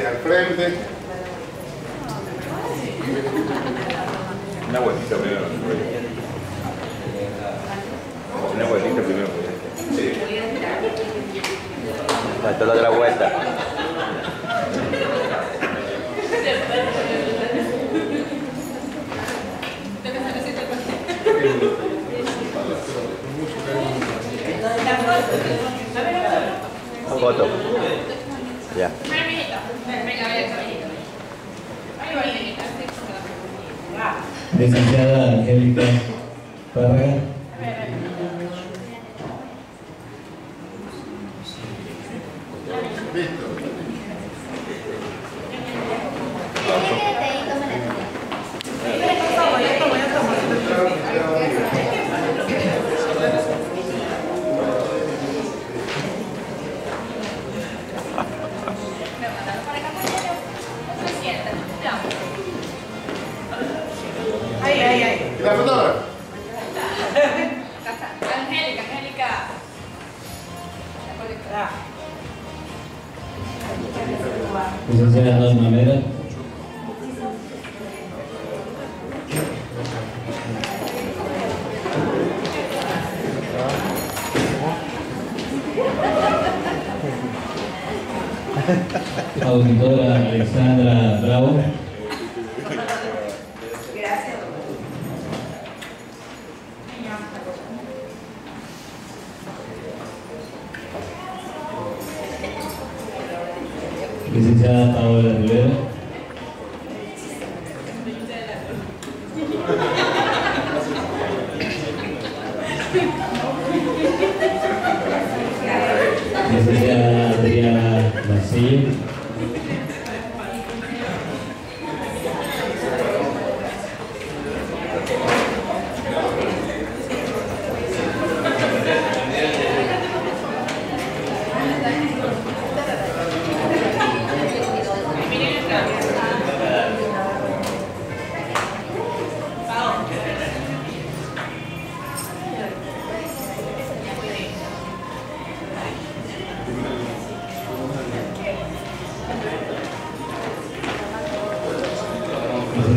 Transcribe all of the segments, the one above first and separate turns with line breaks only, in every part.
al frente.
Una vueltita primero. Una vueltita primero.
Faltó la otra vuelta. Foto. Ya.
Licenciada Angélica Párraga.
Ahí, ahí.
¿Y la fotógrafa?
Angélica, Angélica.
Licenciada Norma Mera. Auditora Alexandra Bravo. Licenciada Paola Rivera. Licenciada Adriana Marcillo.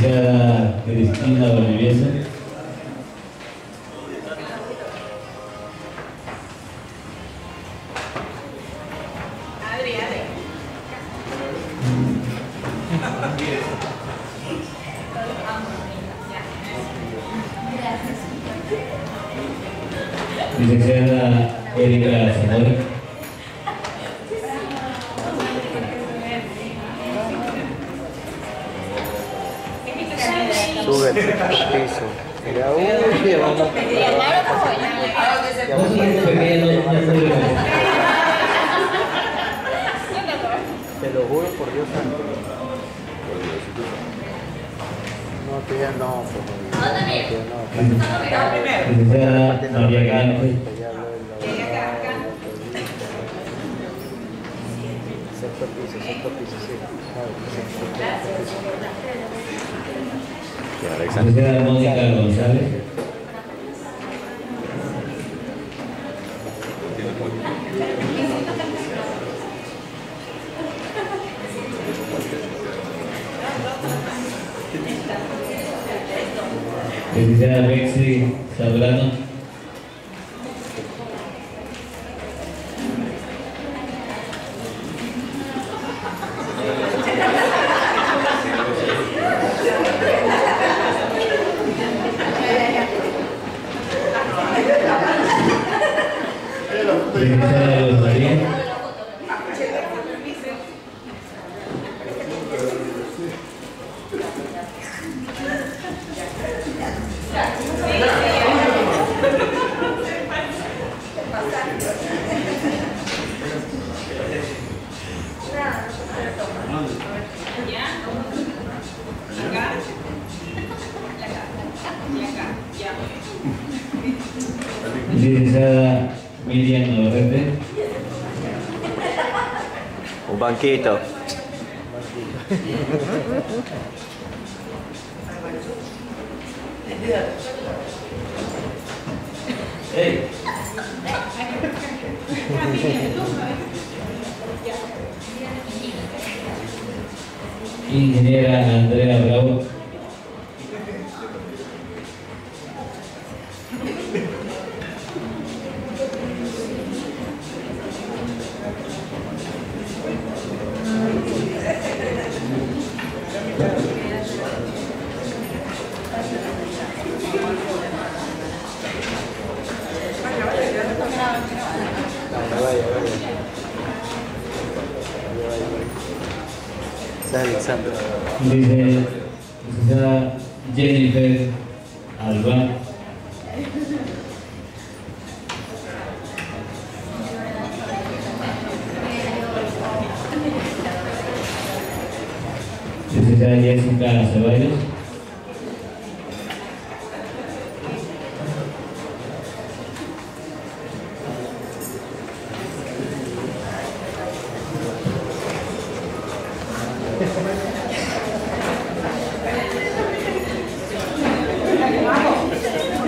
Licenciada Cristina
Adri.
Licenciada Erika Zamora.
Piso. Uy, vamos. Te lo juro por Dios santo. No, tú ya no, por. No, no. El abogado, Sexto piso,
Licenciada Mónica González. Licenciada Bexi Sabrano. Licenciada Miriam Navarrete.
Un banquito.
Ingeniera Andrea Bravo.
Alexandra.
Dice licenciada Jennifer Alba. Licenciada Jessica Ceballos.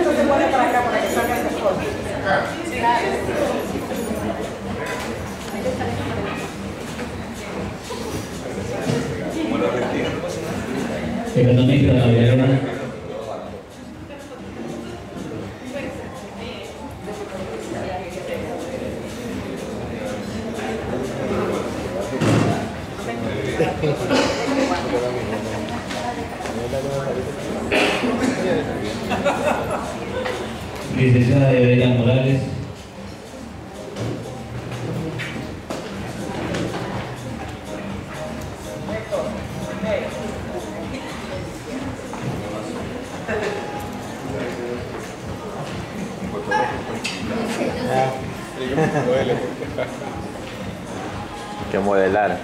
Eso se pone para acá para que salga esta foto.
Como la Argentina.
Economista Magdalena. Licenciada Evelina Morales.
Que modelar.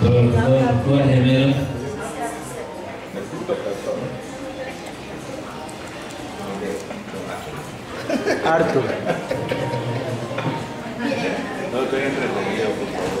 Jorge Mero.
Arthur.
No estoy entretenido, por favor.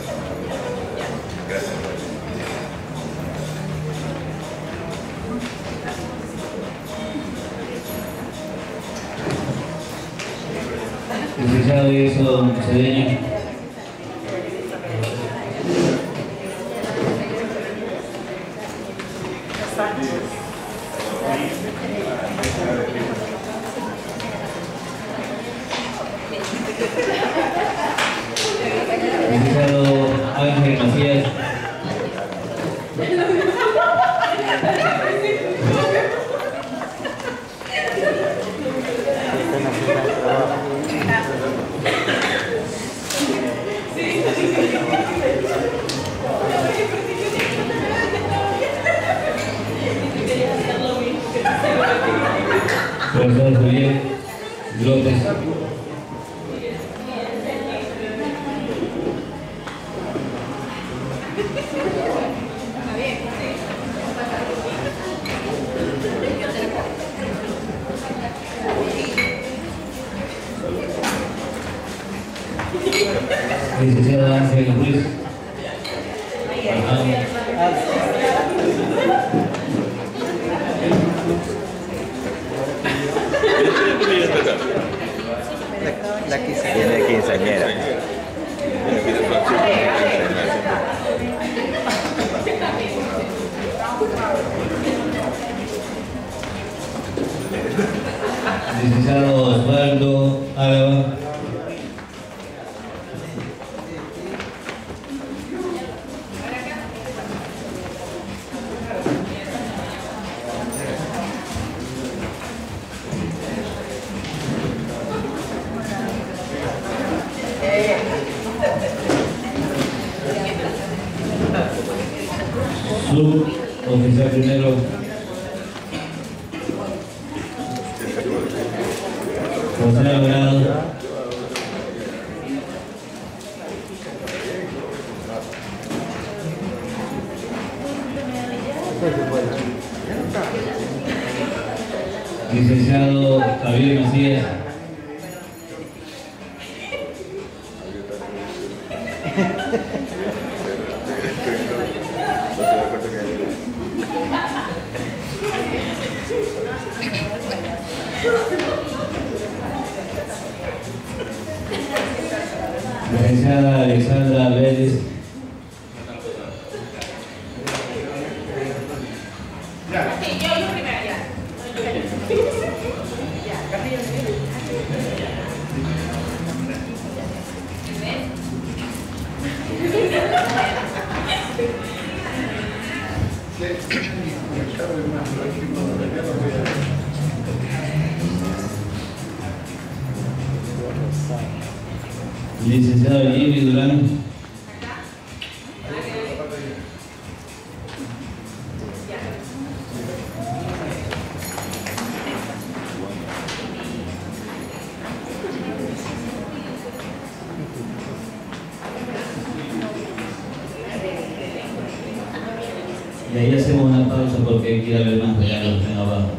Yo.
Licenciado Profesor Julián López. Licenciado Ángel Ruiz. Licenciado Osvaldo Álava. Licenciado Javier Macías. Licenciada Alexandra Vélez. Licenciado Jimmy Durán. Y ahí hacemos una pausa porque quiero ver más regalos que están abajo.